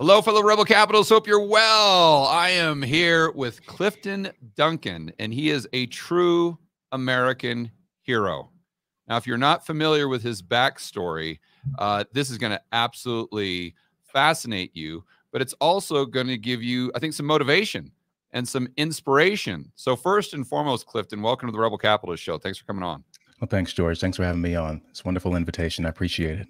Hello, fellow Rebel Capitals. Hope you're well. I am here with Clifton Duncan, and he is a true American hero. Now, if you're not familiar with his backstory, uh, this is going to absolutely fascinate you, but it's also going to give you, I think, some motivation and some inspiration. So, first and foremost, Clifton, welcome to the Rebel Capitalist Show. Thanks for coming on. Well, thanks, George. Thanks for having me on. It's a wonderful invitation. I appreciate it.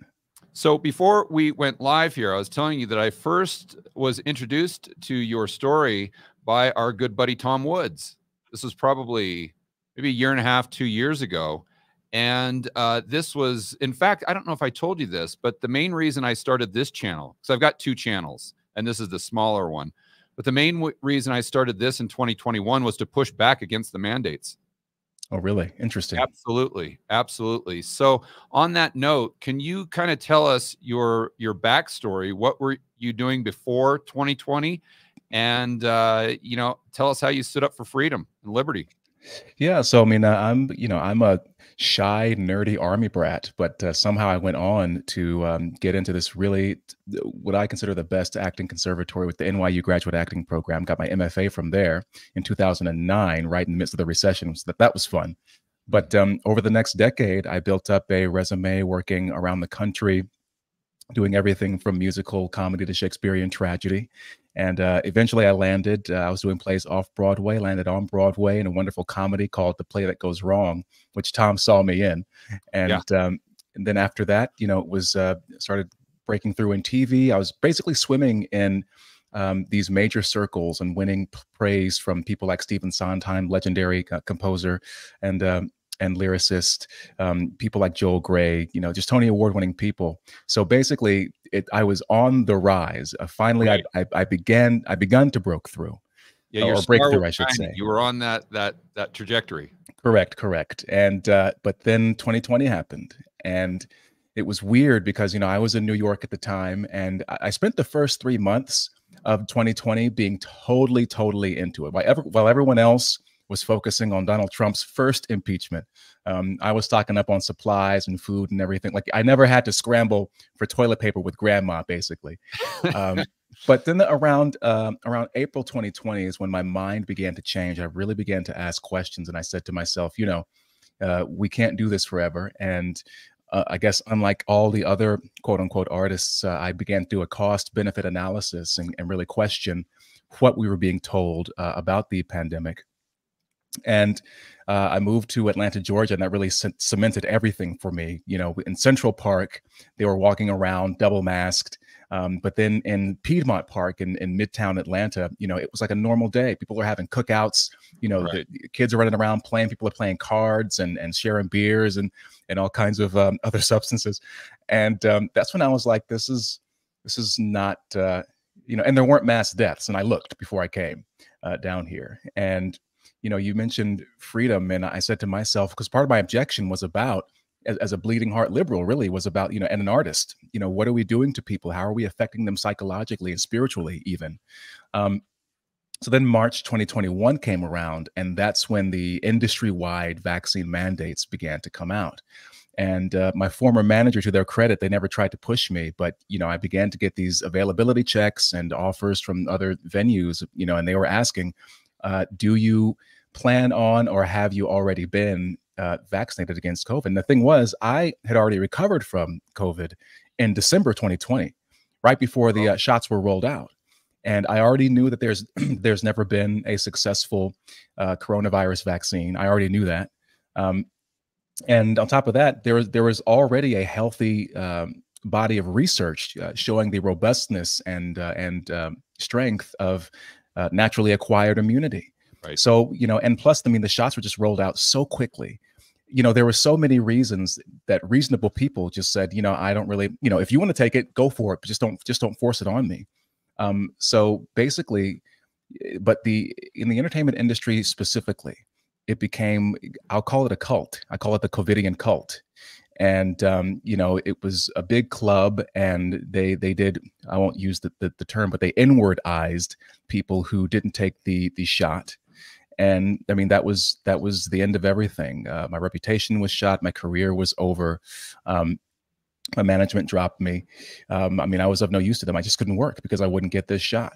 So before we went live here, I was telling you that I first was introduced to your story by our good buddy Tom Woods. This was probably maybe a year and a half, two years ago. And uh, this was, in fact, I don't know if I told you this, but the main reason I started this channel, because I've got two channels, and this is the smaller one. But the main reason I started this in 2021 was to push back against the mandates. Oh, really? Interesting. Absolutely, absolutely. So, on that note, can you kind of tell us your your backstory? What were you doing before 2020, and uh, you know, tell us how you stood up for freedom and liberty. Yeah, so I mean, uh, I'm you know I'm a shy, nerdy army brat, but uh, somehow I went on to um, get into this really what I consider the best acting conservatory with the NYU Graduate Acting Program. Got my MFA from there in 2009, right in the midst of the recession. So that that was fun. But um, over the next decade, I built up a resume working around the country, doing everything from musical comedy to Shakespearean tragedy. And uh, eventually I landed, uh, I was doing plays off Broadway, landed on Broadway in a wonderful comedy called The Play That Goes Wrong, which Tom saw me in. And, yeah. um, and then after that, you know, it was uh, started breaking through in TV. I was basically swimming in um, these major circles and winning praise from people like Stephen Sondheim, legendary uh, composer, and um, and lyricist, um, people like Joel Grey, you know, just Tony Award winning people. So basically, it, I was on the rise. Uh, finally, right. I, I, I, began I begun to broke through. Yeah, your or breakthrough, I should say. You were on that that that trajectory. Correct, correct. And uh, but then 2020 happened, and it was weird because you know I was in New York at the time, and I spent the first three months of 2020 being totally, totally into it. While, ever, while everyone else was focusing on Donald Trump's first impeachment. Um, I was stocking up on supplies and food and everything. Like I never had to scramble for toilet paper with grandma, basically. Um, but then around um, around April 2020 is when my mind began to change. I really began to ask questions, and I said to myself, you know, uh, we can't do this forever. And uh, I guess unlike all the other quote unquote artists, uh, I began to do a cost benefit analysis and, and, really question what we were being told uh, about the pandemic. And uh, I moved to Atlanta, Georgia, and that really cemented everything for me. You know, in Central Park, they were walking around double masked. Um, but then in Piedmont Park in, in Midtown Atlanta, you know, it was like a normal day. People are having cookouts. You know, right. the kids are running around playing. People are playing cards and and sharing beers and and all kinds of um, other substances. And um, that's when I was like, this is this is not. Uh, you know, and there weren't mass deaths. And I looked before I came uh, down here, and you know, you mentioned freedom, and I said to myself, because part of my objection was about, as, as, a bleeding heart liberal, really was about, you know, and an artist, you know, what are we doing to people? How are we affecting them psychologically and spiritually, even? Um, so then March 2021 came around, and that's when the industry wide vaccine mandates began to come out. And uh, my former manager, to their credit, they never tried to push me, but you know, I began to get these availability checks and offers from other venues, you know, and they were asking, uh, do you plan on or have you already been uh, vaccinated against COVID? And the thing was, I had already recovered from COVID in December 2020, right before the uh, shots were rolled out. And I already knew that there's there's never been a successful uh, coronavirus vaccine. I already knew that. Um, and on top of that, there was there was already a healthy um, body of research uh, showing the robustness and uh, and um, strength of uh, naturally acquired immunity. Right. So, you know, and plus, I mean, the shots were just rolled out so quickly. You know, there were so many reasons that reasonable people just said, you know, I don't really, you know, if you want to take it, go for it, but just don't, just don't force it on me. Um, so basically, eh, but the in the entertainment industry specifically, it became, I'll call it a cult. I call it the COVIDian cult and um, you know it was a big club and they they did i won't use the, the, the term but they inwardized people who didn't take the the shot and i mean that was that was the end of everything uh, my reputation was shot my career was over um, my management dropped me. Um, I mean, I was of no use to them. I just couldn't work because I wouldn't get this shot.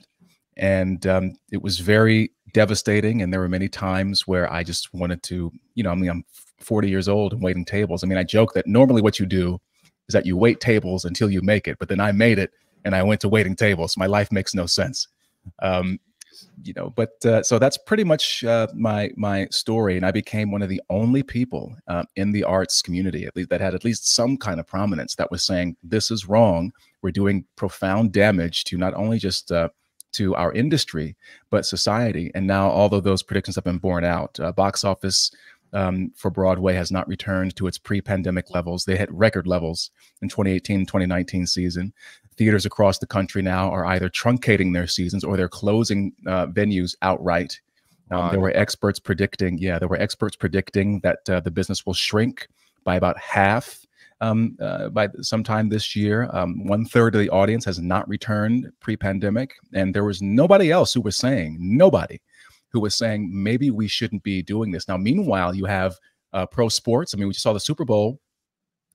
And um, it was very devastating. And there were many times where I just wanted to, you know, I mean, I'm 40 years old and waiting tables. I mean, I joke that normally what you do is that you wait tables until you make it, but then I made it and I went to waiting tables. My life makes no sense. Um, you know but uh, so that's pretty much uh, my my story and i became one of the only people uh, in the arts community at least that had at least some kind of prominence that was saying this is wrong we're doing profound damage to not only just uh, to our industry but society and now although those predictions have been borne out uh, box office um, for Broadway has not returned to its pre-pandemic levels. They hit record levels in 2018-2019 season theaters across the country now are either truncating their seasons or they're closing uh, venues outright. Um, there were experts predicting, yeah, there were experts predicting that uh, the business will shrink by about half um, uh, by sometime this year. Um, one third of the audience has not returned pre-pandemic, and there was nobody else who was saying nobody who was saying maybe we shouldn't be doing this. Now, meanwhile, you have uh, pro sports. I mean, we just saw the Super Bowl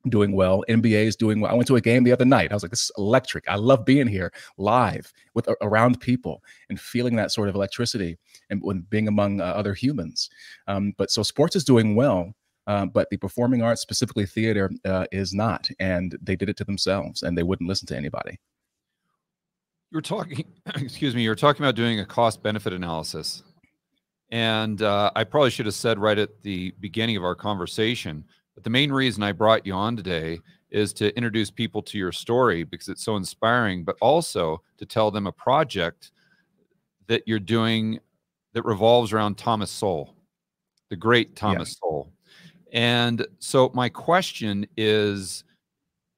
doing well. NBA is doing well. I went to a game the other night. I was like, this is electric. I love being here live with around people and feeling that sort of electricity and when being among uh, other humans. Um, but so sports is doing well. Uh, but the performing arts, specifically theater, uh, is not, and they did it to themselves, and they wouldn't listen to anybody. You're talking, excuse me, you're talking about doing a cost benefit analysis, and uh, I probably should have said right at the beginning of our conversation but the main reason I brought you on today is to introduce people to your story because it's so inspiring, but also to tell them a project that you're doing that revolves around Thomas Sowell, the great Thomas yeah. Sowell. And so my question is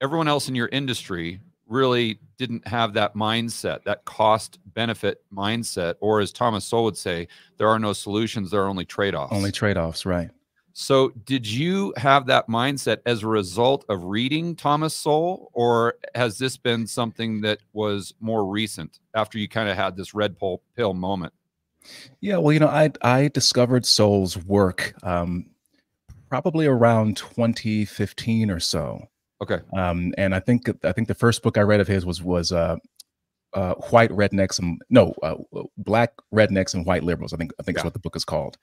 everyone else in your industry really didn't have that mindset, that cost benefit mindset, or as Thomas Sowell would say, there are no solutions, there are only trade offs. Only trade offs, right. So, did you have that mindset as a result of reading Thomas Sowell, or has this been something that was more recent after you kind of had this red pole pill moment? Yeah, well, you know, I I discovered Sowell's work um, probably around 2015 or so. Okay. Um, and I think I think the first book I read of his was was uh, uh, white rednecks and no uh, black rednecks and white liberals. I think I think yeah. is what the book is called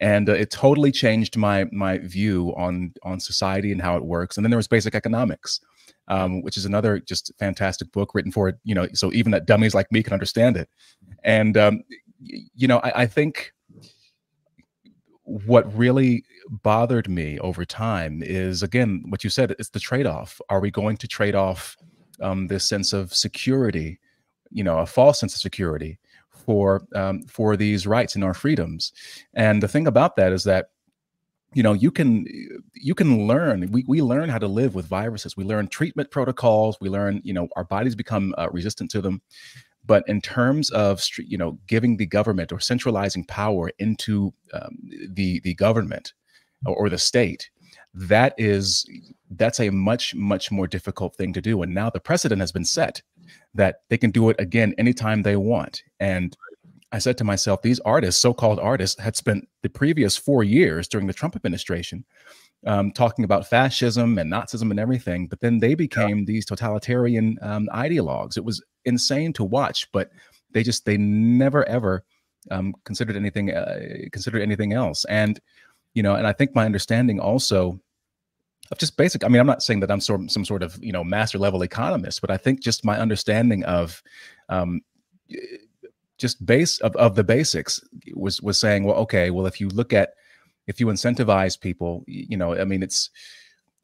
and uh, it totally changed my my view on on society and how it works. And then there was Basic Economics, um, which is another just fantastic book written for you know so even that dummies like me can understand it. And um, you know I, I think what really bothered me over time is again what you said it's the trade-off. Are we going to trade off um, this sense of security you know a false sense of security for um, for these rights and our freedoms. And the thing about that is that you know you can you can learn we, we learn how to live with viruses. We learn treatment protocols. We learn you know our bodies become uh, resistant to them but in terms of you know giving the government or centralizing power into um, the the government or, or the state that is that's a much much more difficult thing to do and now the precedent has been set that they can do it again anytime they want. And I said to myself, these artists, so-called artists, had spent the previous four years during the Trump administration um, talking about fascism and Nazism and everything, but then they became yeah. these totalitarian um, ideologues. It was insane to watch, but they just they never ever um, considered anything uh, considered anything else. And you know, and I think my understanding also of just basic. I mean, I'm not saying that I'm some some sort of you know master level economist, but I think just my understanding of um, just base of, of the basics was was saying, well, okay, well, if you look at if you incentivize people, you know, I mean, it's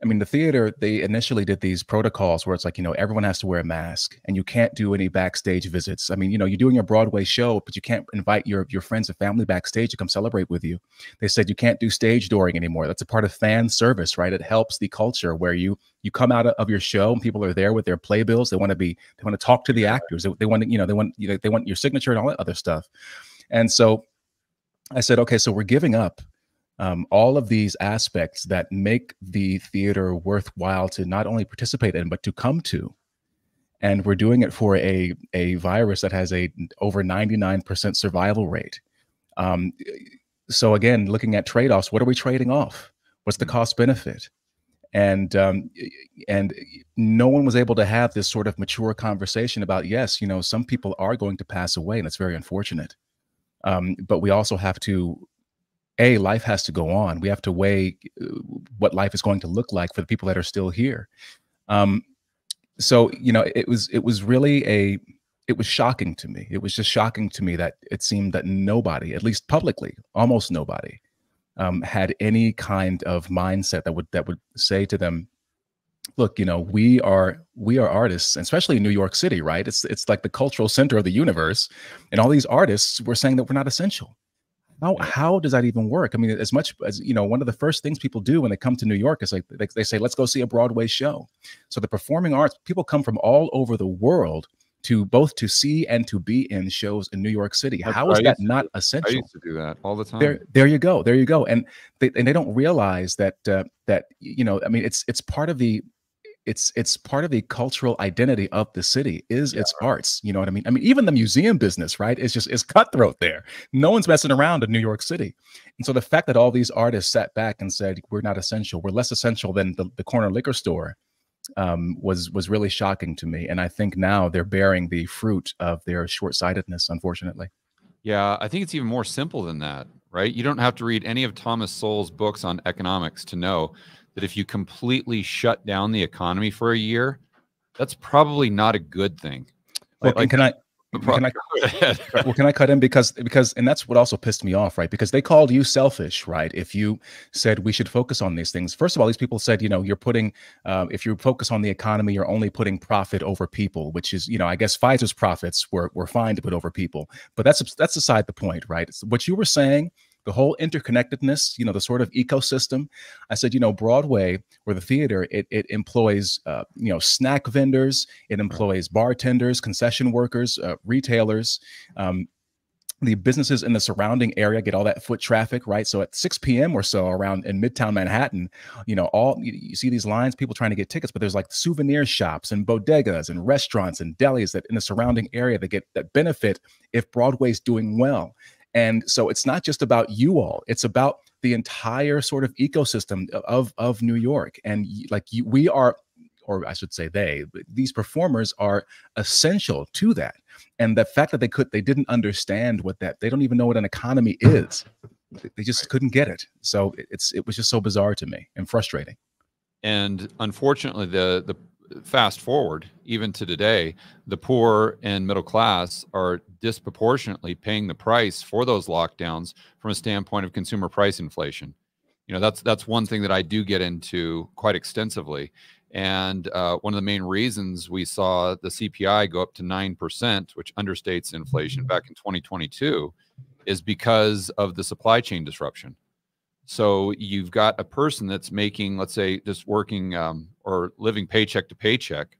I mean, the theater, they initially did these protocols where it's like, you know, everyone has to wear a mask and you can't do any backstage visits. I mean, you know, you're doing a Broadway show, but you can't invite your, your friends and family backstage to come celebrate with you. They said you can't do stage dooring anymore. That's a part of fan service, right? It helps the culture where you you come out of your show and people are there with their playbills. They want to be, they want to talk to the actors. They, they want to, you know, they want, you know, they want your signature and all that other stuff. And so I said, okay, so we're giving up um, all of these aspects that make the theater worthwhile to not only participate in but to come to and we're doing it for a a virus that has a over 99% survival rate um, so again looking at trade-offs what are we trading off what's the mm. cost benefit and um, and no one was able to have this sort of mature conversation about yes, you know, some people are going to pass away, and it's very unfortunate. Um, but we also have to a life has to go on. We have to weigh uh, what life is going to look like for the people that are still here. Um, so you know it was it was really a it was shocking to me. It was just shocking to me that it seemed that nobody at least publicly almost nobody um, had any kind of mindset that would that would say to them look you know we are we are artists especially in new york city right? It's it's like the cultural center of the universe. And all these artists were saying that we're not essential how how does that even work i mean as much as you know one of the first things people do when they come to new york is like they, they say let's go see a broadway show so the performing arts people come from all over the world to both to see and to be in shows in New York City. How is that not essential? I used to do that all the time. There, there you go, there you go, and they and they don't realize that uh, that you know, I mean, it's it's part of the it's it's part of the cultural identity of the city is yeah, its arts you know what i mean? I mean even the museum business right? It's just it's cutthroat there. No one's messing around in new york city. And so the fact that all these artists sat back and said we're not essential. We're less essential than the, the corner liquor store um, was was really shocking to me. And i think now they're bearing the fruit of their short-sightedness unfortunately. Yeah i think it's even more simple than that right? You don't have to read any of thomas sowell's books on economics to know that if you completely shut down the economy for a year, that's probably not a good thing. Well, like, can I can I, well, can I cut in because because and that's what also pissed me off, right? Because they called you selfish, right? If you said we should focus on these things, first of all, these people said, you know, you're putting uh, if you focus on the economy, you're only putting profit over people, which is, you know, I guess Pfizer's profits were were fine to put over people, but that's that's aside the point, right? what you were saying the whole interconnectedness, you know, the sort of ecosystem. I said, you know, Broadway or the theater, it, it employs, uh, you know, snack vendors, it employs bartenders, concession workers, uh, retailers. Um, the businesses in the surrounding area get all that foot traffic, right? So at 6 p.m. or so around in Midtown Manhattan, you know, all you, you, see these lines, people trying to get tickets, but there's like souvenir shops and bodegas and restaurants and delis that in the surrounding area that get that benefit if Broadway's doing well. And so it's not just about you all, it's about the entire sort of ecosystem of, of New York. And like you, we are, or I should say they, these performers are essential to that. And the fact that they could, they didn't understand what that, they don't even know what an economy is. They just couldn't get it. So it's, it was just so bizarre to me and frustrating. And unfortunately, the, the fast forward even to today the poor and middle class are disproportionately paying the price for those lockdowns from a standpoint of consumer price inflation. You know that's that's one thing that i do get into quite extensively. And uh, one of the main reasons we saw the cpi go up to 9% which understates inflation back in 2022 is because of the supply chain disruption. So you've got a person that's making, let's say, just working um, or living paycheck to paycheck.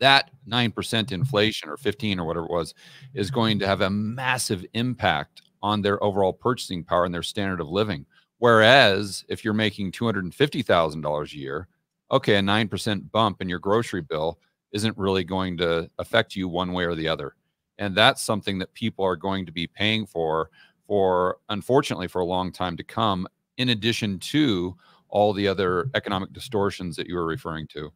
That 9% inflation or 15 or whatever it was is going to have a massive impact on their overall purchasing power and their standard of living. Whereas if you're making $250,000 a year, okay, a 9% bump in your grocery bill isn't really going to affect you one way or the other. And that's something that people are going to be paying for for unfortunately for a long time to come in addition to all the other economic distortions that you were referring to.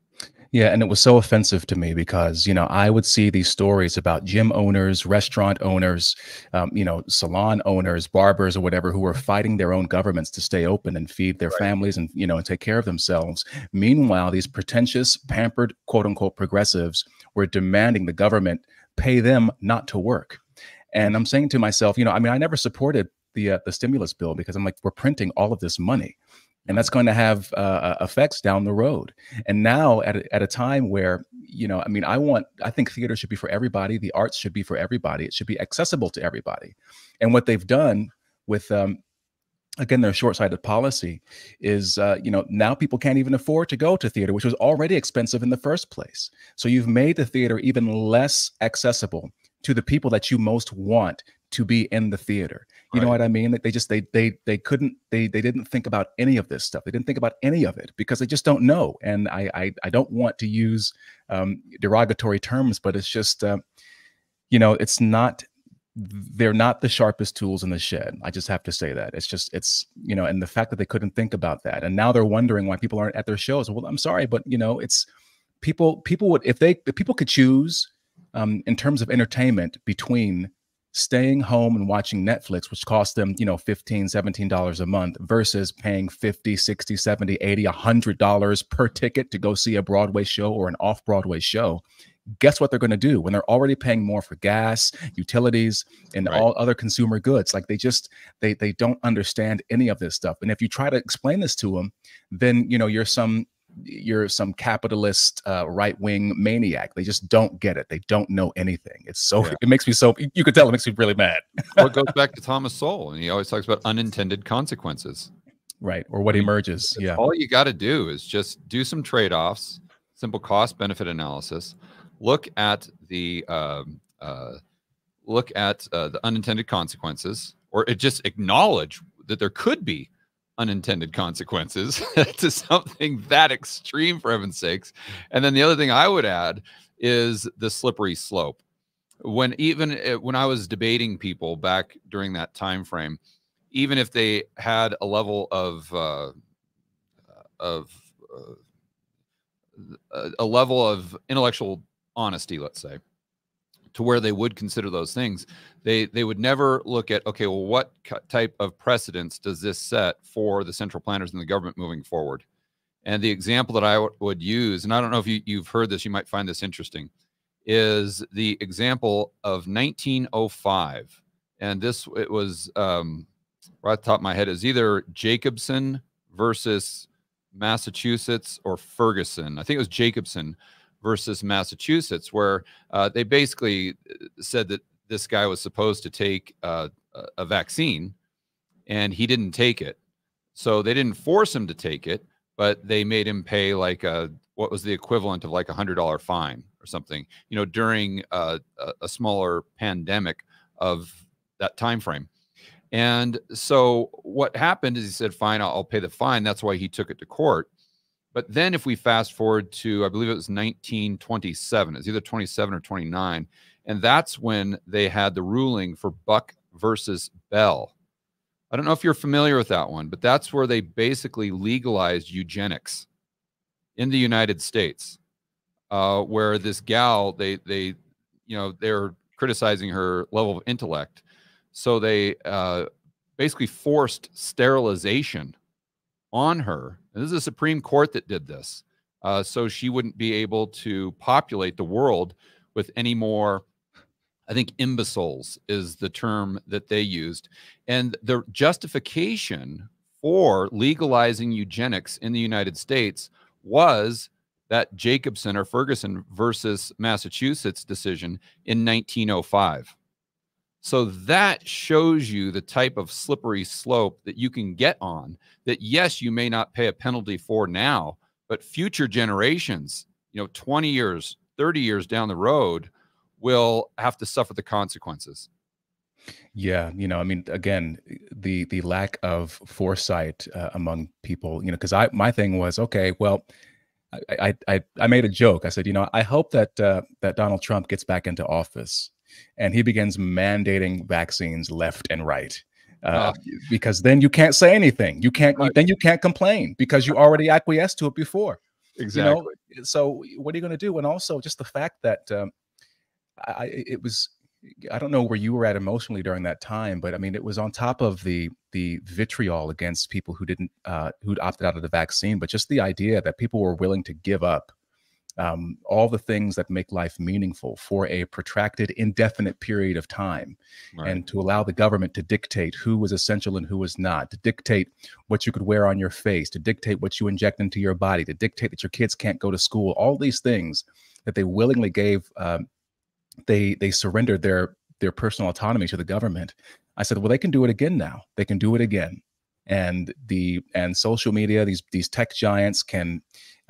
Yeah and it was so offensive to me because you know i would see these stories about gym owners restaurant owners um, you know salon owners barbers or whatever who were fighting their own governments to stay open and feed their right. families and you know and take care of themselves. Meanwhile these pretentious pampered quote unquote progressives were demanding the government pay them not to work. And I'm saying to myself, you know, I mean, I never supported the uh, the stimulus bill because I'm like, we're printing all of this money, and that's going to have uh, uh, effects down the road. And now, at a, at a time where you know, I mean, I want, I think theater should be for everybody. The arts should be for everybody. It should be accessible to everybody. And what they've done with um, again their short-sighted policy is uh, you know now people can't even afford to go to theater which was already expensive in the first place so you've made the theater even less accessible to the people that you most want to be in the theater. You right. know what I mean? They just they they they couldn't they they didn't think about any of this stuff. They didn't think about any of it because they just don't know. And I I, I don't want to use um, derogatory terms, but it's just uh, you know it's not they're not the sharpest tools in the shed. I just have to say that. It's just it's you know, and the fact that they couldn't think about that, and now they're wondering why people aren't at their shows. Well, I'm sorry, but you know, it's people. People would if they if people could choose um, in terms of entertainment between staying home and watching Netflix, which costs them, you know, $15, 17 dollars a month versus paying 50, 60, 70, 80, 100 dollars per ticket to go see a Broadway show or an off-Broadway show. Guess what they're going to do when they're already paying more for gas, utilities, and right. all other consumer goods? Like they just they they don't understand any of this stuff. And if you try to explain this to them, then you know you're some you're some capitalist uh, right wing maniac. They just don't get it. They don't know anything. It's so yeah. it makes me so you could tell it makes me really mad. well, it goes back to Thomas Sowell, and he always talks about unintended consequences. Right, or what emerges. Yeah, all you got to do is just do some trade offs, simple cost benefit analysis. Look at the um, uh, look at uh, the unintended consequences, or it just acknowledge that there could be unintended consequences to something that extreme for heaven's sakes. And then the other thing i would add is the slippery slope. When even eh, when i was debating people back during that time frame even if they had a level of uh, of uh, a level of intellectual honesty let's say to where they would consider those things they they would never look at okay well what type of precedence does this set for the central planners and the government moving forward? And the example that I would use and i don't know if you, you've heard this you might find this interesting is the example of 1905 and this it was um, right the top of my head is either jacobson versus massachusetts or ferguson. I think it was jacobson versus Massachusetts, where uh, they basically uh, said that this guy was supposed to take uh, a vaccine and he didn't take it. So they didn't force him to take it, but they made him pay like a what was the equivalent of like a hundred dollar fine or something, you know, during a, a smaller pandemic of that time frame. And so what happened is he said, "Fine, I'll, I'll pay the fine." That's why he took it to court. But then if we fast forward to, I believe it was 1927, it's either 27 or 29, and that's when they had the ruling for Buck versus Bell. I don't know if you're familiar with that one, but that's where they basically legalized eugenics in the United States, uh, where this gal, they, they, you know, they're criticizing her level of intellect. So they uh, basically forced sterilization on her. And this is the Supreme Court that did this. Uh, so she wouldn't be able to populate the world with any more, I think, imbeciles is the term that they used. And the justification for legalizing eugenics in the United States was that Jacobson or Ferguson versus Massachusetts decision in 1905. So that shows you the type of slippery slope that you can get on that yes, you may not pay a penalty for now, but future generations, you know, 20 years, 30 years down the road will have to suffer the consequences. Yeah, you know, I mean, again, the the lack of foresight uh, among people, you know, because I my thing was okay, well, I, I I made a joke. I said, you know, I hope that uh, that Donald Trump gets back into office and he begins mandating vaccines left and right. Uh, oh. Because then you can't say anything. You can't. Right. Then you can't complain because you already acquiesced to it before. Exactly. You know? So what are you going to do? And also just the fact that um, I, it was. I don't know where you were at emotionally during that time, but I mean, it was on top of the the vitriol against people who didn't uh, who'd opted out of the vaccine, but just the idea that people were willing to give up um, all the things that make life meaningful for a protracted, indefinite period of time, right. and to allow the government to dictate who was essential and who was not, to dictate what you could wear on your face, to dictate what you inject into your body, to dictate that your kids can't go to school, all these things that they willingly gave, um, they they surrendered their their personal autonomy to the government. I said, well, they can do it again now. They can do it again and the and social media these these tech giants can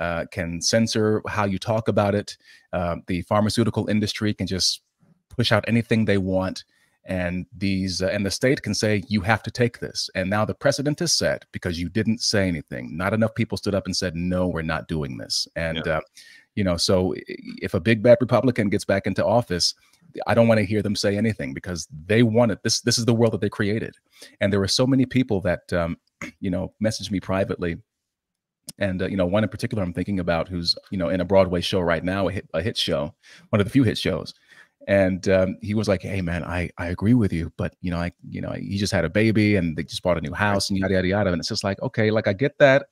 uh, can censor how you talk about it. Uh, the pharmaceutical industry can just push out anything they want, and these uh, and the state can say you have to take this. And now the precedent is set because you didn't say anything. Not enough people stood up and said no, we're not doing this. And yeah. Uh, you know, so if a big bad Republican gets back into office, I don't want to hear them say anything because they wanted this. This is the world that they created, and there were so many people that um, you know messaged me privately, and uh, you know one in particular I'm thinking about who's you know in a Broadway show right now, a hit, a hit show, one of the few hit shows, and um, he was like, "Hey man, I I agree with you, but you know I you know he just had a baby and they just bought a new house and yada yada yada." And it's just like, okay, like I get that,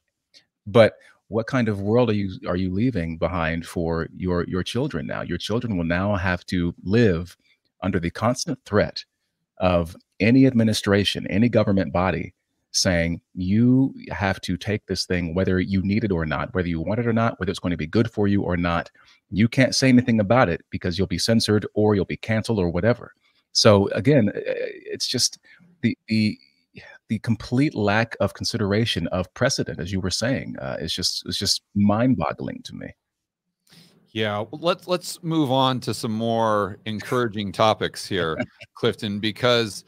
but what kind of world are you are you leaving behind for your your children now? Your children will now have to live under the constant threat of any administration, any government body saying you have to take this thing whether you need it or not, whether you want it or not, whether it's going to be good for you or not. You can't say anything about it because you'll be censored or you'll be canceled or whatever. So again, it's just the the the complete lack of consideration of precedent, as you were saying, uh, is just is just mind-boggling to me. Yeah, let's let's move on to some more encouraging topics here, Clifton, because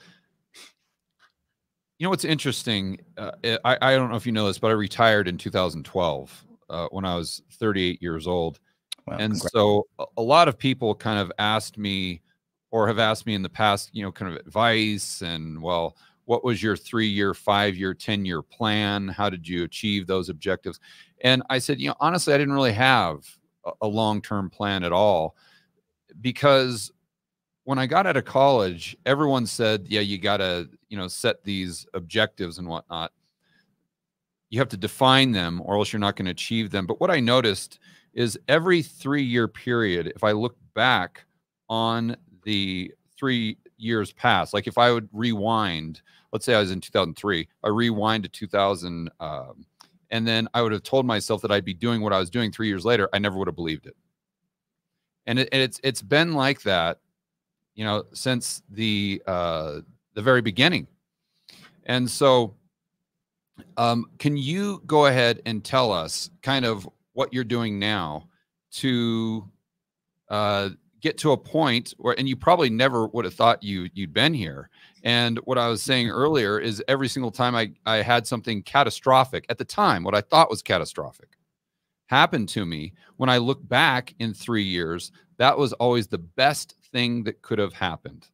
you know what's interesting. Uh, eh, I I don't know if you know this, but I retired in 2012 uh, when I was 38 years old, and congrats. so a lot of people kind of asked me, or have asked me in the past, you know, kind of advice and well what was your three year, five year, 10 year plan? How did you achieve those objectives? And I said, you know, honestly, I didn't really have a long term plan at all because when I got out of college, everyone said, yeah, you got to, you know, set these objectives and whatnot. You have to define them or else you're not going to achieve them. But what I noticed is every three year period, if I look back on the three years past. Like if I would rewind, let's say I was in 2003, I rewind to 2000, um, and then I would have told myself that I'd be doing what I was doing three years later. I never would have believed it. And, it, and it's it's been like that, you know, since the uh, the very beginning. And so, um, can you go ahead and tell us kind of what you're doing now to uh, get to a point where and you probably never would have thought you you'd been here and what i was saying earlier is every single time i i had something catastrophic at the time what i thought was catastrophic happened to me when i look back in 3 years that was always the best thing that could have happened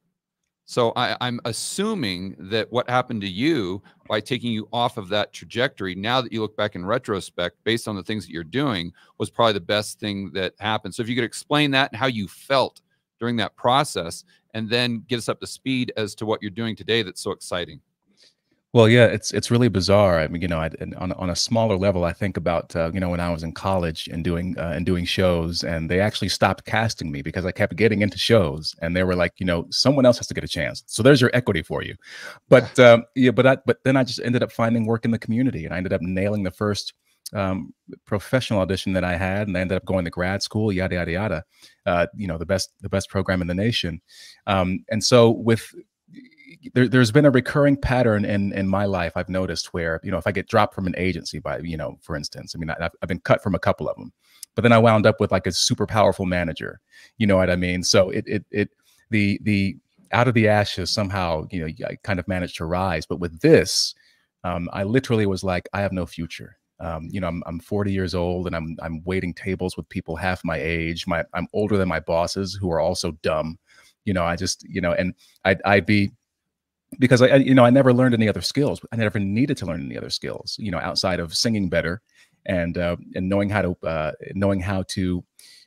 so I, am assuming that what happened to you by taking you off of that trajectory, now that you look back in retrospect, based on the things that you're doing, was probably the best thing that happened. So if you could explain that and how you felt during that process, and then get us up to speed as to what you're doing today that's so exciting. Well, yeah, it's it's really bizarre. I mean, you know, I, on on a smaller level, I think about uh, you know when I was in college and doing uh, and doing shows, and they actually stopped casting me because I kept getting into shows, and they were like, you know, someone else has to get a chance. So there's your equity for you. But um, yeah, but I, but then I just ended up finding work in the community, and I ended up nailing the first um, professional audition that I had, and I ended up going to grad school, yada yada yada. Uh, you know, the best the best program in the nation. Um, and so with there, has been a recurring pattern in in my life I've noticed where you know if I get dropped from an agency by you know for instance I mean I, I've been cut from a couple of them but then I wound up with like a super powerful manager you know what I mean? So it it it the the out of the ashes somehow you know I kind of managed to rise but with this um, I literally was like I have no future. Um, you know I'm, I'm 40 years old and I'm I'm waiting tables with people half my age my I'm older than my bosses who are also dumb you know I just you know and I'd, I'd be because I, you know, I never learned any other skills. I never needed to learn any other skills, you know, outside of singing better and uh, and knowing how to uh, knowing how to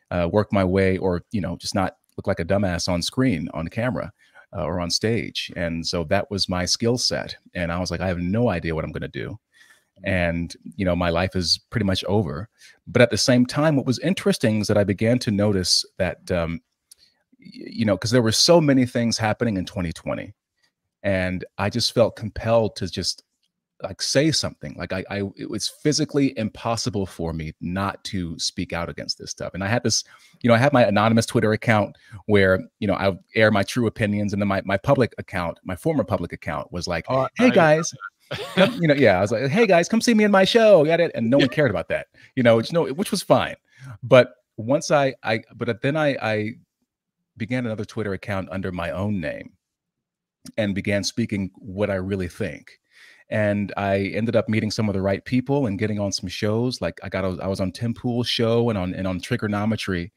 uh, work my way, or you know, just not look like a dumbass on screen on camera uh, or on stage. And so that was my skill set. And I was like, I have no idea what I'm going to do. And you know, my life is pretty much over. But at the same time, what was interesting is that I began to notice that. Um, you know, because there were so many things happening in 2020 and i just felt compelled to just like say something like I, I it was physically impossible for me not to speak out against this stuff and i had this you know i had my anonymous twitter account where you know i air my true opinions and then my, my public account my former public account was like oh, hey guys come, you know yeah i was like hey guys come see me in my show got it and no one cared about that you know which no which was fine but once i i but then i i began another twitter account under my own name and began speaking what I really think. And I ended up meeting some of the right people and getting on some shows. Like I got, I was on Tim Pool's show and on and on Triggernometry,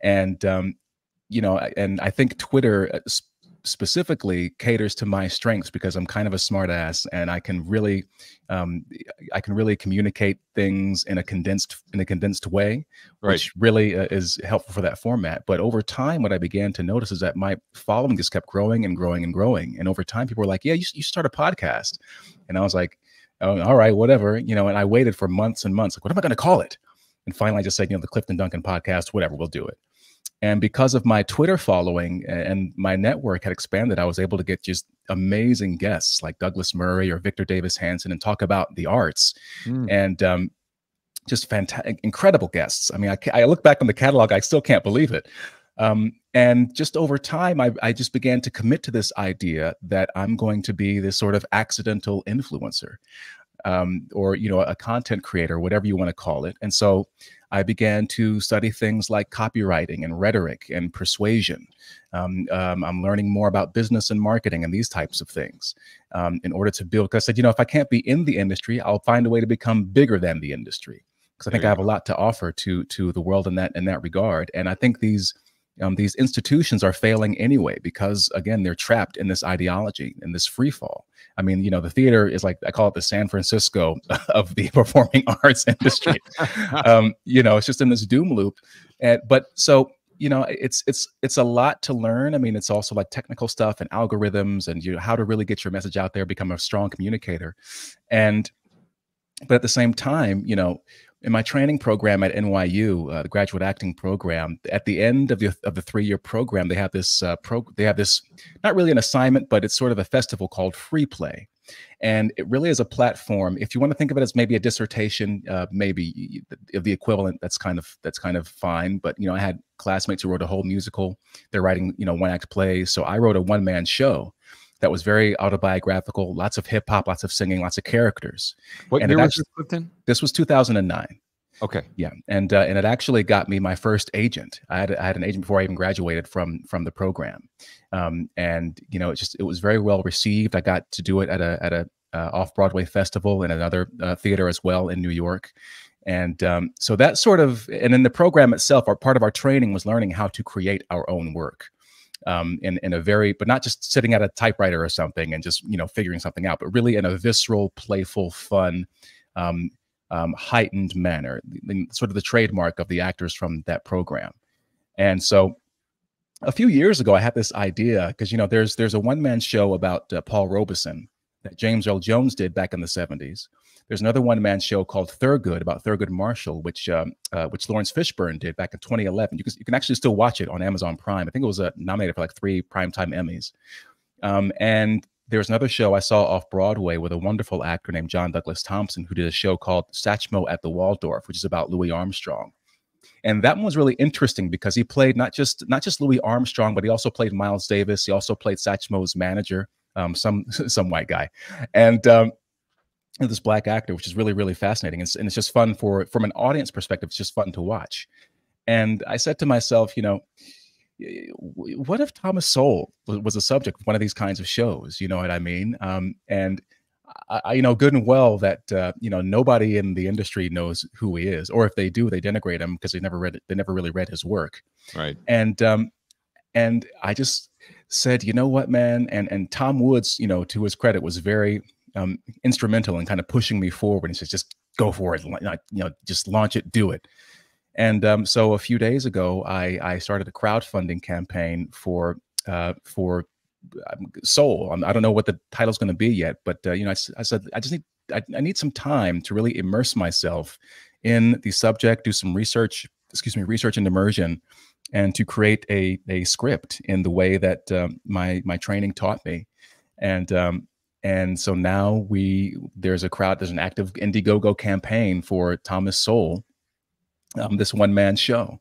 and um, you know, and I think Twitter uh, specifically caters to my strengths because I'm kind of a smartass and I can really, um, I can really communicate things in a condensed in a condensed way, right. which really uh, is helpful for that format. But over time, what I began to notice is that my following just kept growing and growing and growing. And over time, people were like, "Yeah, you, you start a podcast," and I was like, oh, "All right, whatever," you know. And I waited for months and months, like, "What am I going to call it?" And finally, I just said, "You know, the Clifton Duncan podcast, whatever, we'll do it." And because of my Twitter following and my network had expanded, I was able to get just amazing guests like Douglas Murray or Victor Davis Hanson and talk about the arts. Mm. And um, just fantastic, incredible guests. I mean, I, I, look back on the catalog, I still can't believe it. Um, and just over time, I, I, just began to commit to this idea that I'm going to be this sort of accidental influencer, um, or you know, a content creator, whatever you want to call it. And so I began to study things like copywriting and rhetoric and persuasion. Um, um, I'm learning more about business and marketing and these types of things um, in order to build. Because I said, you know, if I can't be in the industry, I'll find a way to become bigger than the industry. Because I think I have go. a lot to offer to to the world in that in that regard. And I think these um, these institutions are failing anyway because again they're trapped in this ideology in this free fall. I mean you know the theater is like i call it the san francisco of the performing arts industry. Um, you know it's just in this doom loop. And but so you know it's it's it's a lot to learn. I mean it's also like technical stuff and algorithms and you know how to really get your message out there become a strong communicator. And but at the same time you know in my training program at NYU, uh, the graduate acting program, at the end of the of the three year program, they have this uh, pro they have this not really an assignment, but it's sort of a festival called Free Play, and it really is a platform. If you want to think of it as maybe a dissertation, uh, maybe the equivalent, that's kind of that's kind of fine. But you know, I had classmates who wrote a whole musical. They're writing you know one act plays, so I wrote a one man show that was very autobiographical, lots of hip hop, lots of singing, lots of characters. What and year was this, Clifton? This was 2009. Okay. Yeah, and uh, and it actually got me my first agent. I had I had an agent before I even graduated from from the program, um, and you know it just it was very well received. I got to do it at a at a uh, off Broadway festival and another uh, theater as well in New York, and um, so that sort of and in the program itself, our part of our training was learning how to create our own work um, in in a very, but not just sitting at a typewriter or something and just you know figuring something out, but really in a visceral, playful, fun, um, um, heightened manner, sort of the trademark of the actors from that program. And so, a few years ago, I had this idea because you know there's there's a one man show about uh, Paul Robeson that James Earl Jones did back in the 70s. There's another one-man show called Thurgood about Thurgood Marshall, which um, uh, which Laurence Fishburne did back in 2011. You can, you can actually still watch it on Amazon Prime. I think it was uh, nominated for like three primetime Emmys. Um, and there's another show I saw off Broadway with a wonderful actor named John Douglas Thompson who did a show called Satchmo at the Waldorf, which is about Louis Armstrong. And that one was really interesting because he played not just not just Louis Armstrong, but he also played Miles Davis. He also played Satchmo's manager, um, some some white guy, and um, this black actor, which is really, really fascinating. And it's, and it's just fun for, from an audience perspective, it's just fun to watch. And I said to myself, you know, what if Thomas Sowell was a subject of one of these kinds of shows? You know what I mean? Um, and I, you know good and well that uh, you know nobody in the industry knows who he is, or if they do, they denigrate him because they never read it. They never really read his work. Right. And um, and I just said, you know what, man, and and Tom Woods, you know, to his credit, was very um, instrumental in kind of pushing me forward and says, just go for it, you know, just launch it, do it. And um, so a few days ago, I, I started a crowdfunding campaign for uh, for um, Sowell. I don't know what the title's going to be yet, but uh, you know, I, I, said I just need I, I need some time to really immerse myself in the subject, do some research, excuse me, research and immersion, and to create a a script in the way that um, my my training taught me. And um, and so now we there's a crowd, there's an active Indiegogo campaign for Thomas Sowell, um, this one man show.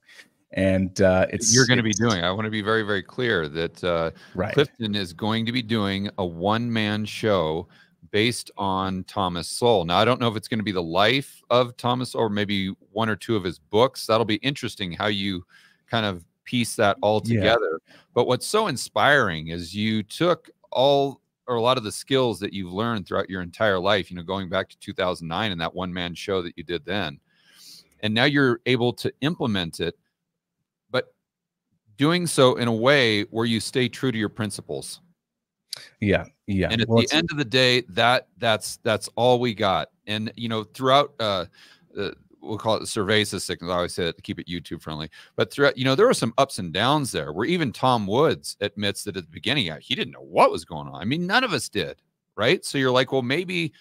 And uh, it's you're going to be doing. I want to be very, very clear that uh, right. Clifton is going to be doing a one man show based on Thomas Sowell. Now, I don't know if it's going to be the life of Thomas or maybe one or two of his books. That'll be interesting how you kind of piece that all together. Yeah. But what's so inspiring is you took all or a lot of the skills that you've learned throughout your entire life, you know, going back to 2009 and that one man show that you did then. And now you're able to implement it. But doing so in a way where you stay true to your principles. Yeah, yeah. And at well, the end of the day, that that's that's all we got. And you know, throughout uh, uh we'll call it cerveza sickness. I always say it to keep it YouTube friendly. But throughout, you know, there were some ups and downs there where even Tom Woods admits that at the beginning, he didn't know what was going on. I mean, none of us did. Right. So you're like, well, maybe,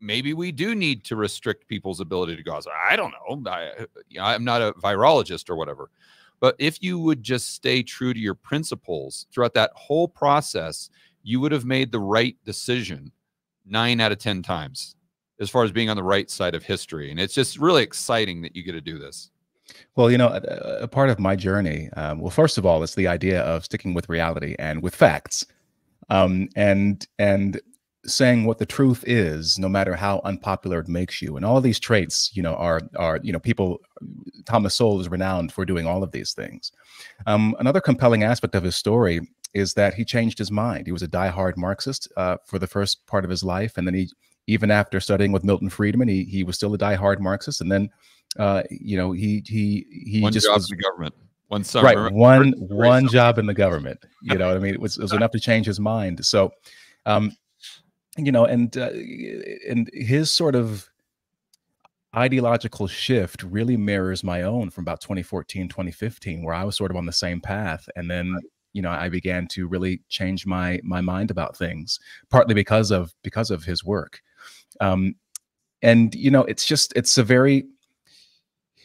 maybe we do need to restrict people's ability to go. I don't know. I, uh, I'm not a virologist or whatever. But if you would just stay true to your principles throughout that whole process, you would have made the right decision nine out of 10 times as far as being on the right side of history. And it's just really exciting that you get to do this. Well, you know, a, a part of my journey, um, well, first of all, it's the idea of sticking with reality and with facts, um, and and saying what the truth is, no matter how unpopular it makes you. And all these traits, you know, are are you know, people. Thomas Sowell is renowned for doing all of these things. Um, another compelling aspect of his story is that he changed his mind. He was a die-hard Marxist uh, for the first part of his life, and then he even after studying with Milton Friedman, he he was still a die-hard Marxist, and then uh, you know he he he one just job was in the government, one summer, right, one one job in the government. You know, I mean, it was it was enough to change his mind. So, um, you know, and uh, and his sort of ideological shift really mirrors my own from about 2014 2015 where i was sort of on the same path. And then you know i began to really change my my mind about things partly because of because of his work um, and you know, it's just it's a very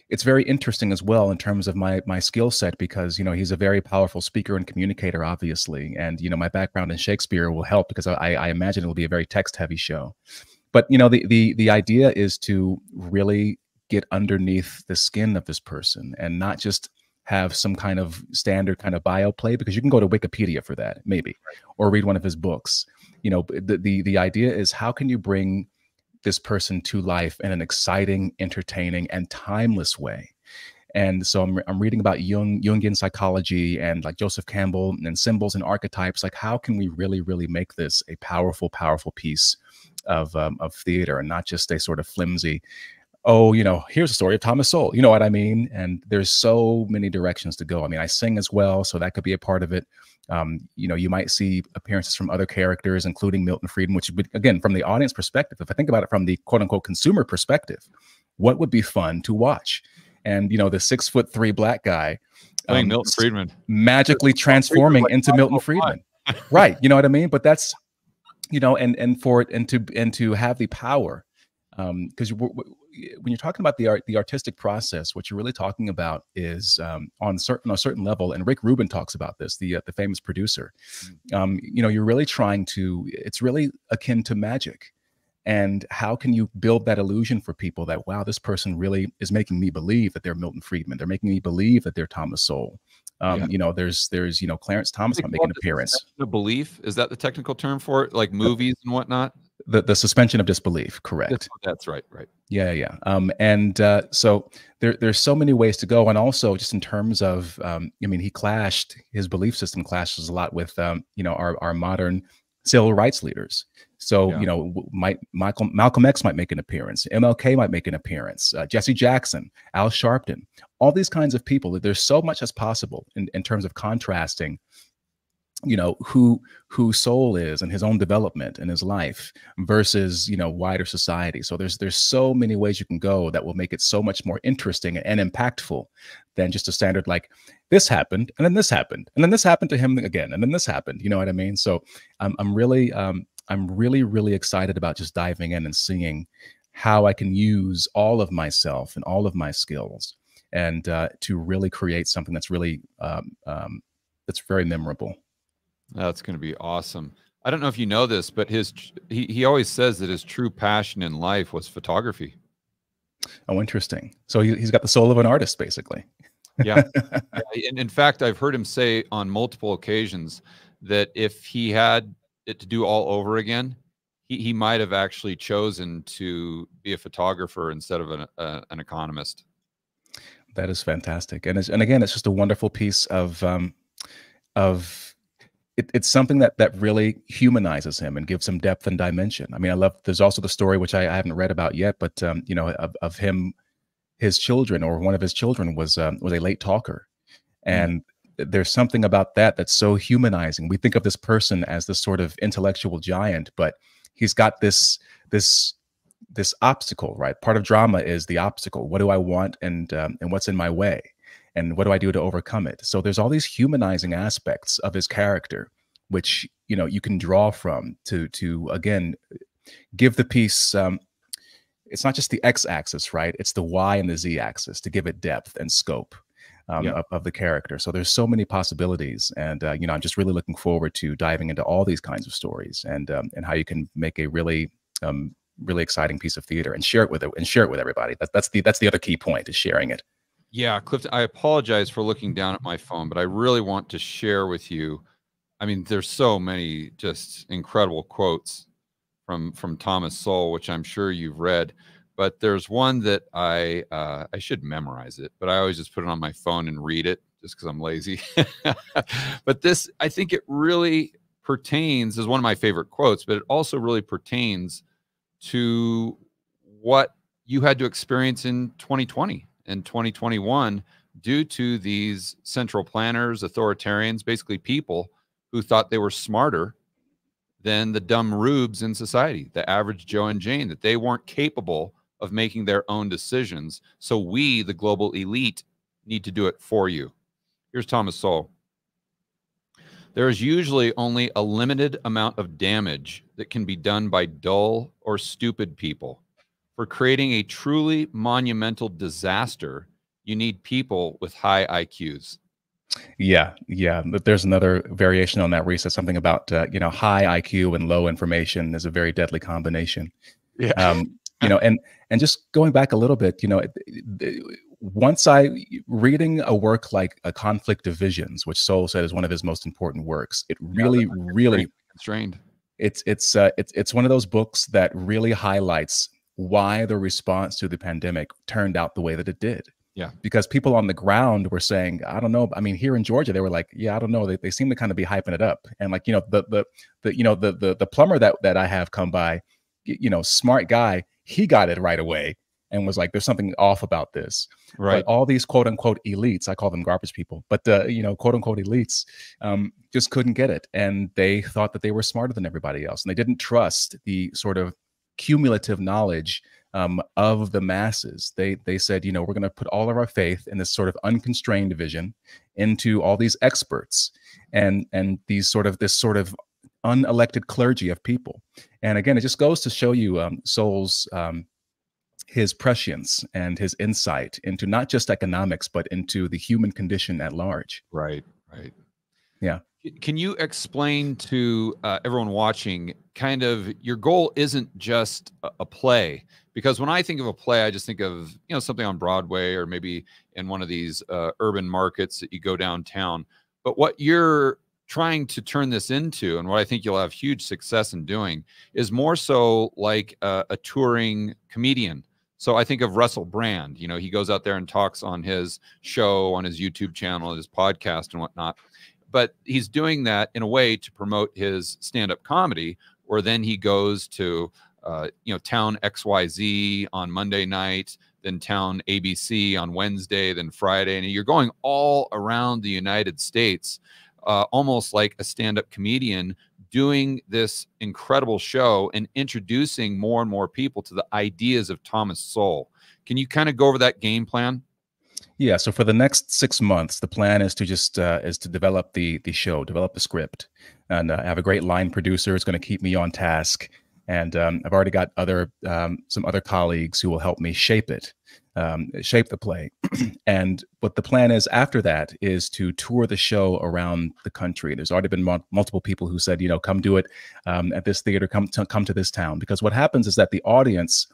it's very interesting as well in terms of my my skill set because you know he's a very powerful speaker and communicator obviously. And you know my background in shakespeare will help because i, I imagine it will be a very text heavy show. But you know the the the idea is to really get underneath the skin of this person and not just have some kind of standard kind of bio play because you can go to wikipedia for that maybe or read one of his books. You know the the, the idea is how can you bring this person to life in an exciting, entertaining, and timeless way. And so I'm, I'm reading about Jung, Jungian psychology and like Joseph Campbell and symbols and archetypes. Like, how can we really, really make this a powerful, powerful piece of, um, of theater and not just a sort of flimsy, oh, you know, here's a story of Thomas Sowell. You know what I mean? And there's so many directions to go. I mean, I sing as well, so that could be a part of it. Um, you know, you might see appearances from other characters, including Milton Friedman, which would, again, from the audience perspective, if I think about it from the quote unquote consumer perspective, what would be fun to watch? And, you know, the six foot three black guy, um, Milton Friedman, magically transforming into Milton Friedman. right. You know what I mean? But that's, you know, and, and for it, and to, and to have the power, because um, when you're talking about the art, the artistic process, what you're really talking about is um, on certain on a certain level. And Rick Rubin talks about this, the uh, the famous producer. Mm. Um, you know, you're really trying to. It's really akin to magic. And how can you build that illusion for people that wow, this person really is making me believe that they're Milton Friedman. They're making me believe that they're Thomas Sowell. Um, yeah. You know, there's there's you know Clarence Thomas might make an appearance. The belief is that the technical term for it, like movies and whatnot the, the suspension of disbelief correct? That's, that's right right. Yeah yeah um, and uh, so there, there's so many ways to go. And also just in terms of um, i mean he clashed his belief system clashes a lot with um, you know our, our modern civil rights leaders. So yeah. you know might michael malcolm x might make an appearance mlk might make an appearance uh, jesse jackson al sharpton all these kinds of people. That there's so much as possible in, in terms of contrasting you know who who Sowell is and his own development and his life versus you know wider society. So there's there's so many ways you can go that will make it so much more interesting and impactful than just a standard like this happened and then this happened and then this happened to him again and then this happened you know what i mean? So i'm, I'm really um, i'm really really excited about just diving in and seeing how i can use all of myself and all of my skills and uh, to really create something that's really um, um, that's very memorable that's going to be awesome. I don't know if you know this, but his he he always says that his true passion in life was photography. Oh, interesting. So he, he's got the soul of an artist, basically. yeah. yeah. in fact, I've heard him say on multiple occasions that if he had it to do all over again, he, he might have actually chosen to be a photographer instead of an, uh, an economist. That is fantastic, and and again, it's just a wonderful piece of um, of it, it's something that that really humanizes him and gives him depth and dimension. I mean, I love. There's also the story which I, I haven't read about yet, but um, you know, of, of, him, his children or one of his children was um, was a late talker, hmm. and mm. there's something about that that's so humanizing. We think of this person as this sort of intellectual giant, but he's got this this this obstacle, right? Part of drama is the obstacle. What do I want, and um, and what's in my way, and what do I do to overcome it? So there's all these humanizing aspects of his character, which you know you can draw from to to again give the piece. Um, it's not just the x-axis, right? It's the y and the z-axis to give it depth and scope. Um, of, of, the character. So there's so many possibilities, and uh, you know, I'm just really looking forward to diving into all these kinds of stories and um, and how you can make a really um, really exciting piece of theater and share it with it and share it with everybody. That's that's the that's the other key point is sharing it. Yeah, Clifton, I apologize for looking down at my phone, but I really want to share with you. I mean, there's so many just incredible quotes from from Thomas Sowell, which I'm sure you've read. But there's one that I uh, I should memorize it, but I always just put it on my phone and read it just because I'm lazy. but this, I think it really pertains is one of my favorite quotes, but it also really pertains to what you had to experience in 2020 and 2021 due to these central planners, authoritarians, basically people who thought they were smarter than the dumb rubes in society, the average Joe and Jane, that they weren't capable of making their own decisions. So we, the global elite, need to do it for you. Here's Thomas Sowell. There is usually only a limited amount of damage that can be done by dull or stupid people. For creating a truly monumental disaster, you need people with high IQs. Yeah, yeah. But there's another variation on that where he something about uh, you know high IQ and low information is a very deadly combination. Yeah. Um, you know, and and just going back a little bit, you know, once I reading a work like A Conflict of Visions, which Sowell said is one of his most important works, it really, yeah, really constrained. It's it's uh, it's it's one of those books that really highlights why the response to the pandemic turned out the way that it did. Yeah. Because people on the ground were saying, I don't know. I mean, here in Georgia, they were like, yeah, I don't know. They, they seem to kind of be hyping it up. And like, you know, the the the you know, the the the plumber that that I have come by, you know, smart guy, he got it right away and was like, "There's something off about this." Right. But all these quote unquote elites, I call them garbage people, but uh, you know, quote unquote elites, um, just couldn't get it, and they thought that they were smarter than everybody else, and they didn't trust the sort of cumulative knowledge um, of the masses. They they said, you know, we're going to put all of our faith in this sort of unconstrained vision into all these experts and and these sort of this sort of unelected clergy of people. And again, it just goes to show you um, Sowell's um, his prescience and his insight into not just economics but into the human condition at large right right yeah can you explain to uh, everyone watching kind of your goal isn't just a, a, play because when i think of a play i just think of you know something on broadway or maybe in one of these uh, urban markets that you go downtown but what you're trying to turn this into and what i think you'll have huge success in doing is more so like a, a touring comedian so I think of Russell Brand. You know, he goes out there and talks on his show, on his YouTube channel, his podcast, and whatnot. But he's doing that in a way to promote his stand-up comedy, or then he goes to uh, you know Town XYZ on Monday night, then Town ABC on Wednesday, then Friday, and you're going all around the United States, uh, almost like a stand-up comedian doing this incredible show and introducing more and more people to the ideas of Thomas Sowell. Can you kind of go over that game plan? Yeah. So for the next six months, the plan is to just uh, is to develop the the show, develop the script, and uh, have a great line producer. It's going to keep me on task, and um, I've already got other um, some other colleagues who will help me shape it um, shape the play. and what the plan is after that is to tour the show around the country. There's already been multiple people who said, you know, come do it um, at this theater, come to, come to this town. Because what happens is that the audience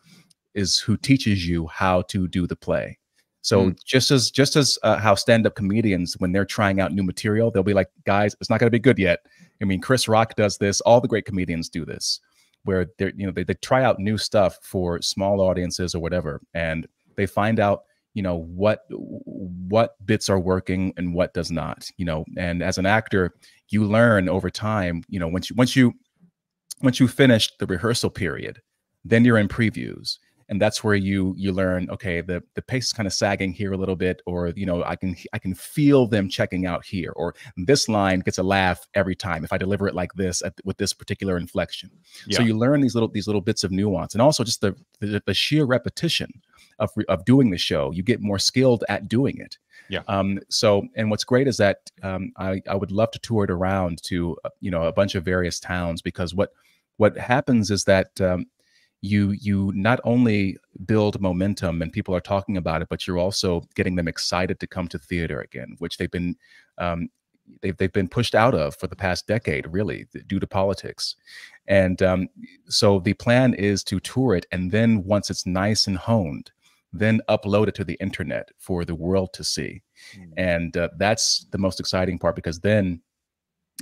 is who teaches you how to do the play. So mm. just as just as uh, how stand-up comedians, when they're trying out new material, they'll be like, guys, it's not going to be good yet. I mean, Chris Rock does this. All the great comedians do this, where they're you know they, they try out new stuff for small audiences or whatever, and they find out you know what what bits are working and what does not you know and as an actor you learn over time you know once you once you once you finish the rehearsal period then you're in previews and that's where you you learn okay the the pace is kind of sagging here a little bit or you know i can i can feel them checking out here or this line gets a laugh every time if i deliver it like this at, with this particular inflection. Yeah. so you learn these little these little bits of nuance and also just the the, the sheer repetition of, of doing the show. You get more skilled at doing it. Yeah. Um so and what's great is that um i i would love to tour it around to uh, you know a bunch of various towns because what what happens is that um, you you not only build momentum and people are talking about it, but you're also getting them excited to come to theater again, which they've been um, they've they've been pushed out of for the past decade, really, due to politics. And um, so the plan is to tour it, and then once it's nice and honed, then upload it to the internet for the world to see. Mm. And uh, that's the most exciting part because then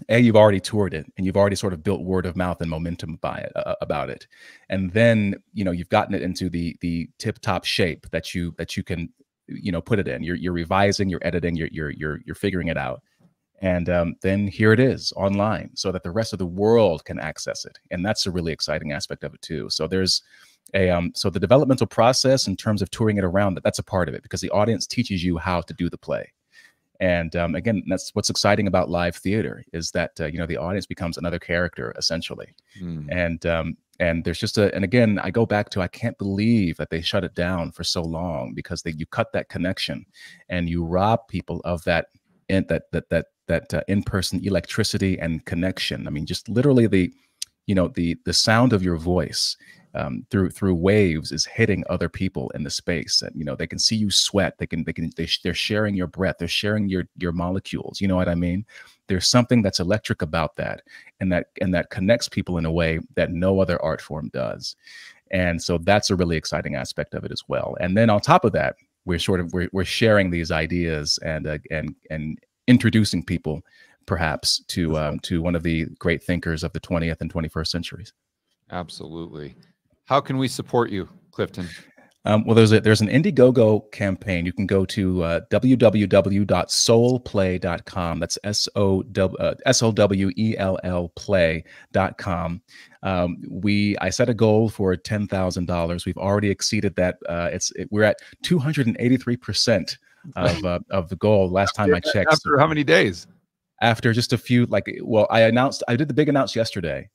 a you've already toured it and you've already sort of built word of mouth and momentum by it uh, about it. And then you know you've gotten it into the the tip top shape that you that you can you know put it in. You're, you're revising you're editing you're you're you're, you're figuring it out. And um, then here it is online so that the rest of the world can access it. And that's a really exciting aspect of it too. So there's a um, so the developmental process in terms of touring it around that that's a part of it because the audience teaches you how to do the play and um, again, that's what's exciting about live theater is that uh, you know the audience becomes another character essentially, mm. and um, and there's just a and again I go back to I can't believe that they shut it down for so long because they you cut that connection, and you rob people of that in, that that that that uh, in-person electricity and connection. I mean, just literally the you know the the sound of your voice um, through through waves is hitting other people in the space and you know they can see you sweat they can they can they, they're sharing your breath they're sharing your your molecules you know what i mean? There's something that's electric about that and that and that connects people in a way that no other art form does. And so that's a really exciting aspect of it as well. And then on top of that we're sort of we're, we're sharing these ideas and uh, and and introducing people perhaps to um, to one of the great thinkers of the 20th and 21st centuries. Absolutely how can we support you, Clifton? Um, well, there's a, there's an Indiegogo campaign. You can go to uh, www.sowellplay.com. That's S O W uh, S O W E L L play.com. Um, we I set a goal for ten thousand dollars. We've already exceeded that. Uh, it's it, we're at two hundred and eighty three percent of uh, of the goal. Last time I checked. After how many days? After just a few, like well, I announced I did the big announce yesterday.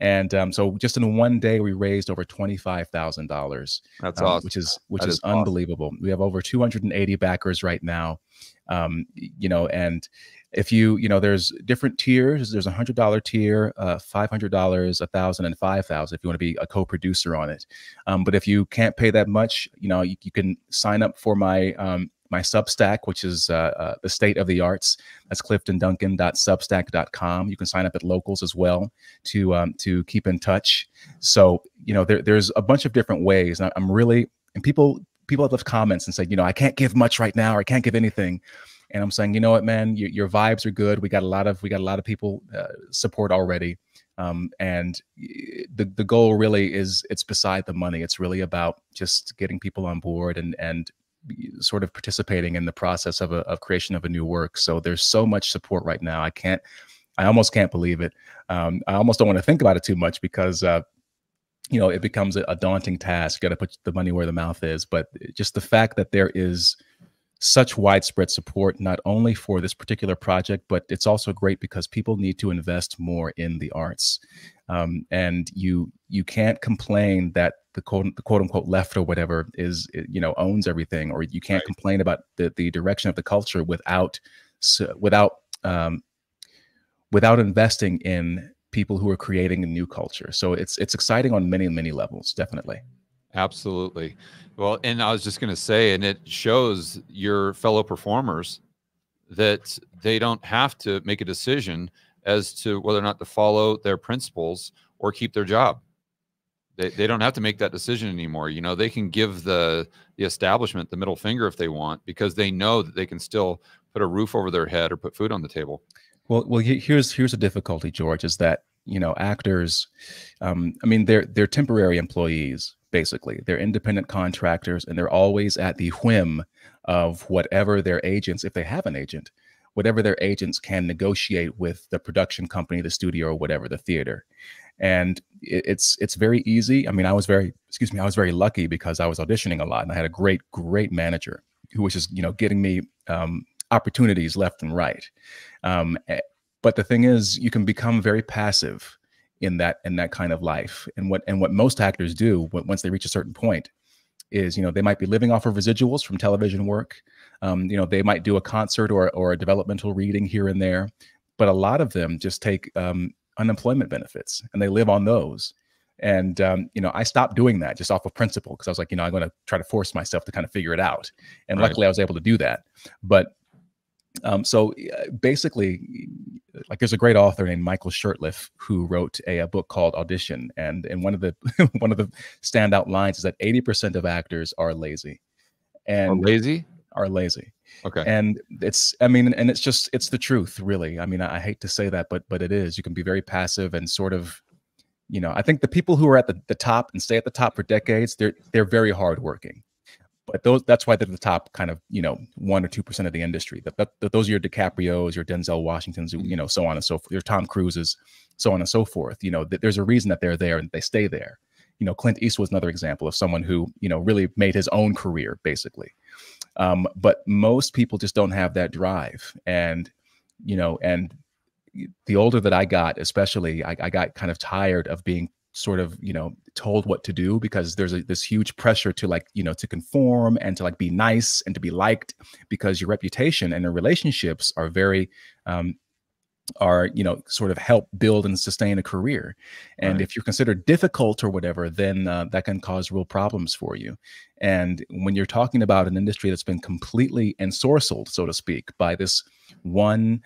And um, so just in one day, we raised over twenty-five thousand dollars. That's um, awesome. Which is which is, is, unbelievable. Awesome. We have over two hundred and eighty backers right now. Um, you know, and if you you know, there's different tiers. There's a hundred dollar tier, uh, five hundred dollars, a thousand, and five thousand if you want to be a co-producer on it. Um, but if you can't pay that much, you know, you, you can sign up for my um, my Substack, which is uh, uh, the state of the arts. That's cliftonduncan.substack.com. You can sign up at locals as well to um, to keep in touch. So you know there, there's a bunch of different ways. And I'm really and people people have left comments and said, you know, I can't give much right now, or I can't give anything. And I'm saying, you know what, man, your, your vibes are good. We got a lot of we got a lot of people uh, support already. Um, and the the goal really is it's beside the money. It's really about just getting people on board and and sort of participating in the process of a of creation of a new work. So there's so much support right now. I can't, I almost can't believe it. Um, I almost don't want to think about it too much because, uh, you know, it becomes a, a daunting task. You got to put the money where the mouth is. But just the fact that there is such widespread support, not only for this particular project, but it's also great because people need to invest more in the arts. Um, and you you can't complain that the quote the quote unquote left or whatever is you know owns everything, or you can't right. complain about the the direction of the culture without without um, without investing in people who are creating a new culture. So it's it's exciting on many many levels, definitely. Absolutely. Well, and I was just going to say, and it shows your fellow performers that they don't have to make a decision as to whether or not to follow their principles or keep their job. They, they don't have to make that decision anymore. You know, they can give the the establishment the middle finger if they want because they know that they can still put a roof over their head or put food on the table. Well, well, here's here's a difficulty, George, is that you know actors, um, I mean, they're they're temporary employees basically. They're independent contractors, and they're always at the whim of whatever their agents, if they have an agent, whatever their agents can negotiate with the production company, the studio, or whatever the theater. And it, it's it's very easy. I mean, I was very excuse me, I was very lucky because I was auditioning a lot, and I had a great great manager who was just you know getting me um, opportunities left and right. Um, eh, but the thing is, you can become very passive in that in that kind of life. And what and what most actors do once they reach a certain point is, you know, they might be living off of residuals from television work. Um, you know, they might do a concert or or a developmental reading here and there, but a lot of them just take um, unemployment benefits and they live on those. And um, you know, I stopped doing that just off of principle because I was like, you know, I'm going to try to force myself to kind of figure it out. And right. luckily, I was able to do that. But um, so basically, like there's a great author named Michael Shurtleff who wrote a, a book called Audition, and and one of the one of the standout lines is that 80% of actors are lazy, and are lazy are lazy. Okay, and it's I mean, and it's just it's the truth, really. I mean, I, I hate to say that, but but it is. You can be very passive and sort of you know i think the people who are at the, the top and stay at the top for decades they're they're very hardworking but those that's why they're the top kind of you know one or two percent of the industry. That, that, that, those are your DiCaprio's, your Denzel Washingtons, mm-hmm. you know, so on and so forth. Your Tom Cruises, so on and so forth. You know, th- there's a reason that they're there and they stay there. You know, Clint Eastwood's another example of someone who you know really made his own career basically. Um, but most people just don't have that drive, and you know, and the older that I got, especially, I, I got kind of tired of being sort of you know told what to do because there's a, this huge pressure to like you know to conform and to like be nice and to be liked because your reputation and your relationships are very um, are you know sort of help build and sustain a career and right. if you're considered difficult or whatever then uh, that can cause real problems for you and when you're talking about an industry that's been completely ensorcelled so to speak by this one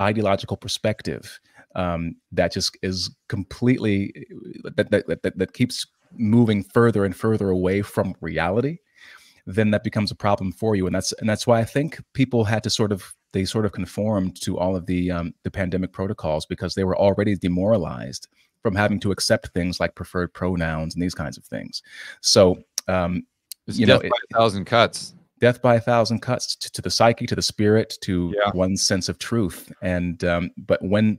ideological perspective um, that just is completely that, that that that keeps moving further and further away from reality then that becomes a problem for you and that's and that's why i think people had to sort of they sort of conformed to all of the um, the pandemic protocols because they were already demoralized from having to accept things like preferred pronouns and these kinds of things so um you know by a thousand cuts death by a thousand cuts to, to the psyche to the spirit to yeah. one's sense of truth and um but when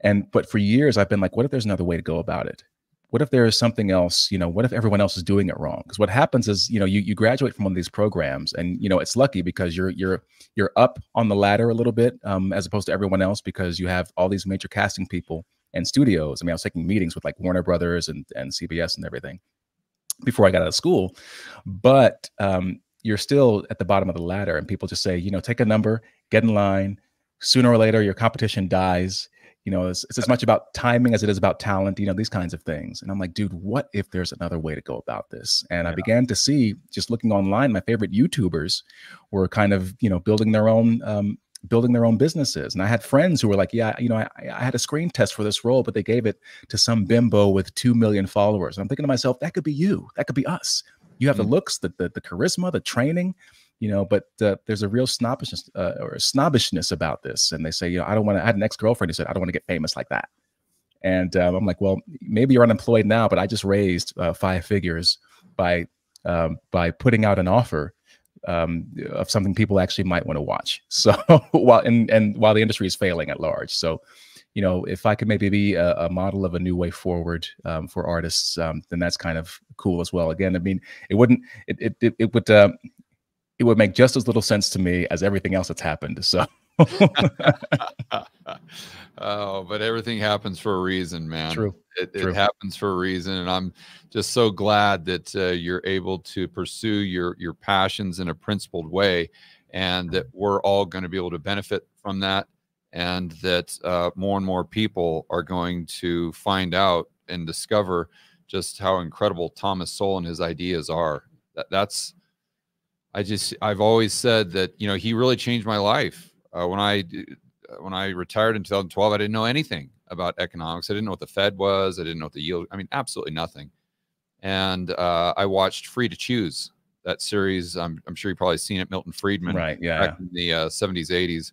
and but for years I've been like, what if there's another way to go about it? What if there is something else? You know, what if everyone else is doing it wrong? Because what happens is, you know, you you graduate from one of these programs, and you know it's lucky because you're you're you're up on the ladder a little bit um, as opposed to everyone else because you have all these major casting people and studios. I mean, I was taking meetings with like Warner Brothers and and CBS and everything before I got out of school, but um, you're still at the bottom of the ladder, and people just say, you know, take a number, get in line. Sooner or later, your competition dies you know it's, it's, as much about timing as it is about talent you know these kinds of things. And i'm like dude what if there's another way to go about this? And yeah. i began to see just looking online my favorite youtubers were kind of you know building their own um, building their own businesses. And i had friends who were like yeah you know I, I had a screen test for this role but they gave it to some bimbo with 2 million followers. And i'm thinking to myself that could be you. That could be us. You have mm-hmm. the looks the, the the charisma the training you know but uh, there's a real snobbishness uh, or snobbishness about this and they say you know i don't want to i had an ex-girlfriend who said i don't want to get famous like that. And um, i'm like well maybe you're unemployed now but i just raised uh, five figures by um, by putting out an offer um, of something people actually might want to watch. So while and and while the industry is failing at large so you know if i could maybe be a, a model of a new way forward um, for artists um, then that's kind of cool as well. Again i mean it wouldn't it it, it would uh, it would make just as little sense to me as everything else that's happened. So. oh, but everything happens for a reason, man. True. It, True. it happens for a reason, and I'm just so glad that uh, you're able to pursue your your passions in a principled way, and that we're all going to be able to benefit from that, and that uh, more and more people are going to find out and discover just how incredible Thomas Sowell and his ideas are. That that's I just I've always said that you know he really changed my life. Uh, when I uh, when I retired in 2012, I didn't know anything about economics. I didn't know what the Fed was. I didn't know what the yield. I mean, absolutely nothing. And uh, I watched Free to Choose that series. I'm, I'm sure you've probably seen it. Milton Friedman, right? Yeah, back in the uh, 70s, 80s,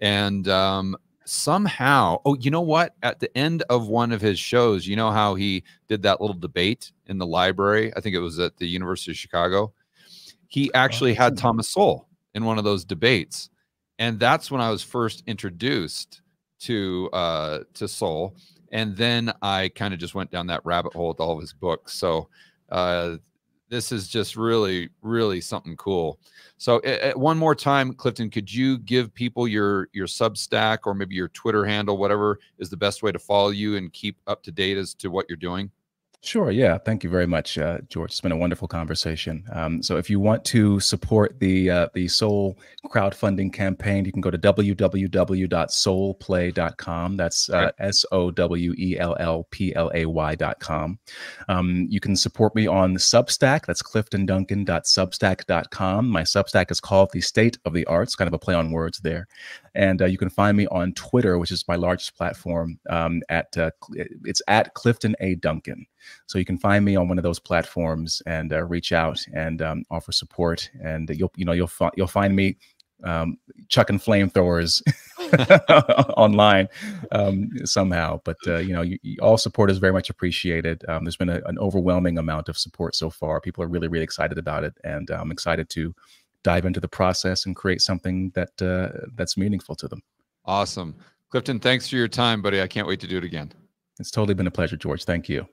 and um, somehow, oh, you know what? At the end of one of his shows, you know how he did that little debate in the library. I think it was at the University of Chicago he actually had Thomas Sowell in one of those debates. and that's when I was first introduced to uh, to Sowell, and then I kind of just went down that rabbit hole with all of his books. So uh, this is just really, really something cool. So uh, one more time, Clifton, could you give people your your Substack or maybe your Twitter handle, whatever is the best way to follow you and keep up to date as to what you're doing? Sure. Yeah. Thank you very much, uh, George. It's been a wonderful conversation. Um, so, if you want to support the uh, the Sowell crowdfunding campaign, you can go to www.sowellplay.com. That's uh, S O W E L L P L A Y.com. Um, you can support me on the Substack. That's cliftonduncan.substack.com. My Substack is called The State of the Arts, kind of a play on words there. And uh, you can find me on Twitter, which is my largest platform. Um, at uh, it's at Clifton A Duncan. So you can find me on one of those platforms and uh, reach out and um, offer support. And you'll you know you'll fi- you'll find me um, chucking flamethrowers online um, somehow. But uh, you know, you, you, all support is very much appreciated. Um, there's been a, an overwhelming amount of support so far. People are really, really excited about it, and I'm excited to dive into the process and create something that uh, that's meaningful to them. Awesome, Clifton. Thanks for your time, buddy. I can't wait to do it again. It's totally been a pleasure, George. Thank you.